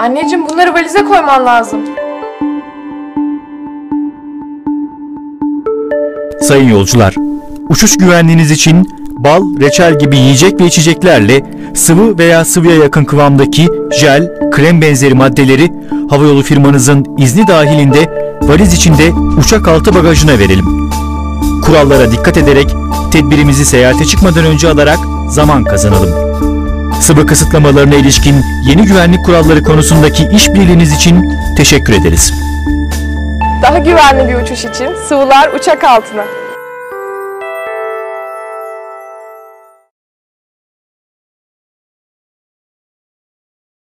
Anneciğim bunları valize koyman lazım. Sayın yolcular, uçuş güvenliğiniz için bal, reçel gibi yiyecek ve içeceklerle sıvı veya sıvıya yakın kıvamdaki jel, krem benzeri maddeleri havayolu firmanızın izni dahilinde valiz içinde uçak altı bagajına verelim. Kurallara dikkat ederek tedbirimizi seyahate çıkmadan önce alarak zaman kazanalım. Sıvı kısıtlamalarına ilişkin yeni güvenlik kuralları konusundaki işbirliğiniz için teşekkür ederiz. Daha güvenli bir uçuş için sıvılar uçak altına.